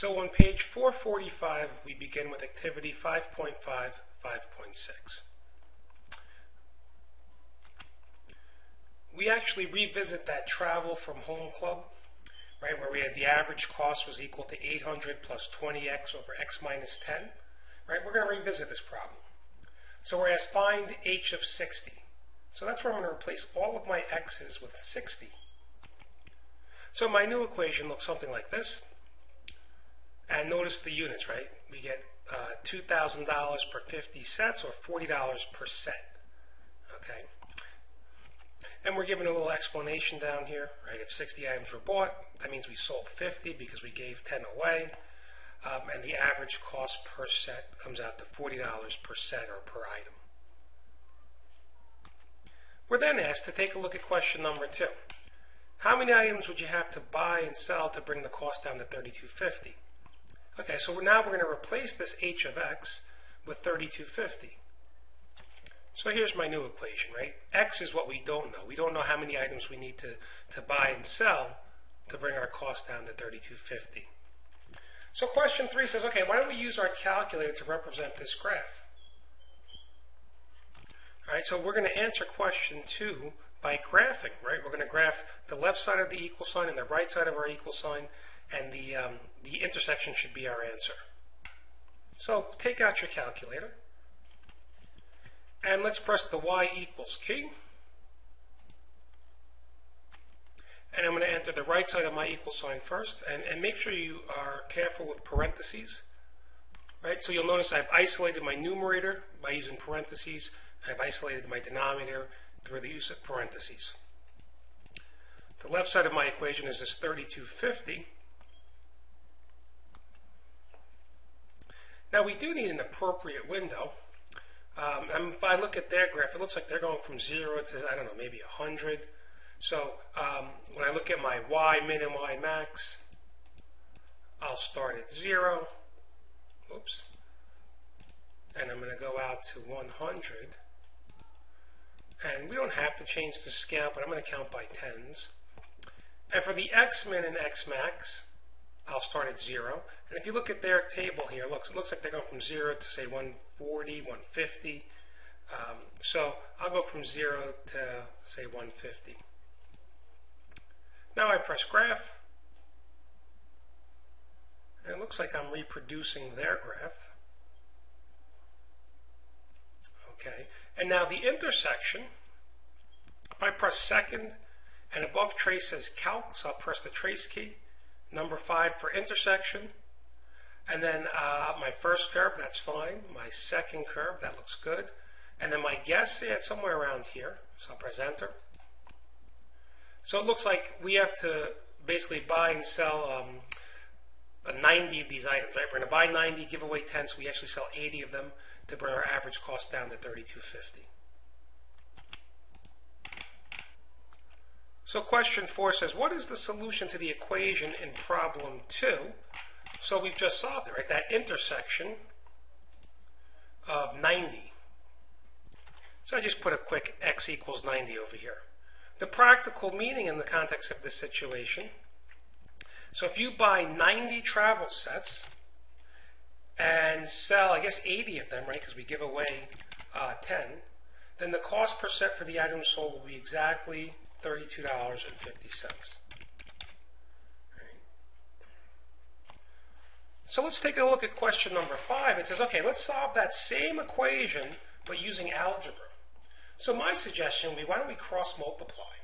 So on page 445, we begin with activity 5.5, 5.6. We actually revisit that travel from home club, right, where we had the average cost was equal to 800 plus 20x over x minus 10, right? We're going to revisit this problem. So we're asked find h of 60. So that's where I'm going to replace all of my x's with 60. So my new equation looks something like this. And notice the units, right? We get uh, $2,000 per 50 sets or $40 per set. Okay. And we're given a little explanation down here, right? If 60 items were bought, that means we sold 50 because we gave 10 away. Um, and the average cost per set comes out to $40 per set or per item. We're then asked to take a look at question number two. How many items would you have to buy and sell to bring the cost down to 3250? Okay, so now we're going to replace this h of x with 3250. So here's my new equation, right? X is what we don't know. We don't know how many items we need to, to buy and sell to bring our cost down to 3250. So question three says, okay, why don't we use our calculator to represent this graph? All right, so we're going to answer question two by graphing, right? We're going to graph the left side of the equal sign and the right side of our equal sign, and the, um, the intersection should be our answer. So take out your calculator, and let's press the y equals key. And I'm going to enter the right side of my equal sign first, and, and make sure you are careful with parentheses. Right, so you'll notice I've isolated my numerator by using parentheses. I've isolated my denominator through the use of parentheses. The left side of my equation is this 3250. Now we do need an appropriate window. Um, if I look at their graph, it looks like they're going from 0 to, I don't know, maybe 100. So um, when I look at my y min and y max, I'll start at 0. Oops. And I'm going to go out to 100. And we don't have to change the scale, but I'm going to count by tens. And for the x min and x max, I'll start at 0. And if you look at their table here, it looks, it looks like they're going from 0 to, say, 140, 150. Um, so I'll go from 0 to, say, 150. Now I press graph. And it looks like I'm reproducing their graph. Okay, and now the intersection, if I press second and above trace says calc, so I'll press the trace key. Number five for intersection. And then uh, my first curve, that's fine. My second curve, that looks good. And then my guess, yeah, it's somewhere around here. So I'll press enter. So it looks like we have to basically buy and sell um, 90 of these items, right? We're going to buy 90, give away 10, so we actually sell 80 of them to bring our average cost down to 3250. So question four says, what is the solution to the equation in problem two? So we've just solved it, right? That intersection of 90. So I just put a quick x equals 90 over here. The practical meaning in the context of this situation, so if you buy 90 travel sets, and sell, I guess, 80 of them, right, because we give away uh, 10, then the cost per set for the items sold will be exactly $32.50. So let's take a look at question number five. It says, okay, let's solve that same equation, but using algebra. So my suggestion would be, why don't we cross multiply?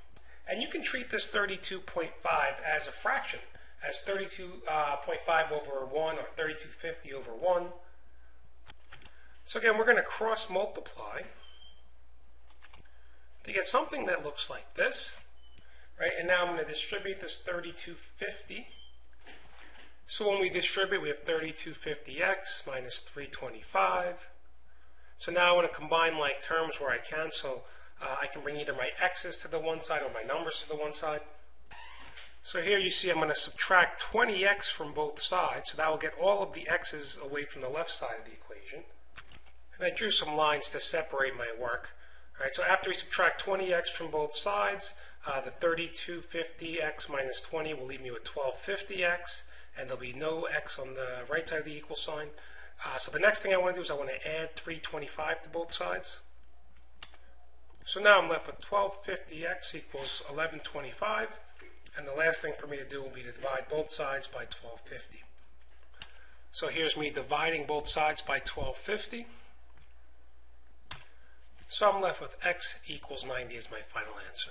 And you can treat this 32.5 as a fraction as 32.5 uh, over 1 or 3250 over 1. So again, we're going to cross multiply to get something that looks like this. Right, and now I'm going to distribute this 3250. So when we distribute, we have 3250x minus 325. So now I want to combine like terms where I can. So uh, I can bring either my x's to the one side or my numbers to the one side. So here you see I'm going to subtract 20x from both sides, so that will get all of the x's away from the left side of the equation. And I drew some lines to separate my work. All right, so after we subtract 20x from both sides, uh, the 3250x minus 20 will leave me with 1250x, and there'll be no x on the right side of the equal sign. Uh, so the next thing I want to do is I want to add 325 to both sides. So now I'm left with 1250x equals 1125, and the last thing for me to do will be to divide both sides by 1250. So here's me dividing both sides by 1250. So I'm left with x equals 90 as my final answer.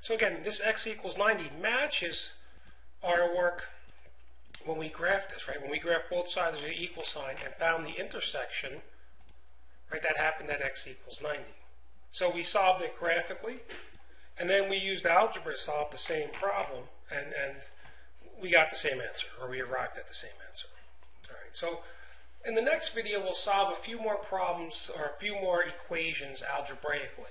So again, this x equals 90 matches our work when we graphed this, right? When we graphed both sides of the equal sign and found the intersection, right, that happened at x equals 90. So we solved it graphically, and then we used algebra to solve the same problem, and, and we got the same answer, or we arrived at the same answer. All right, so in the next video, we'll solve a few more problems, or a few more equations algebraically.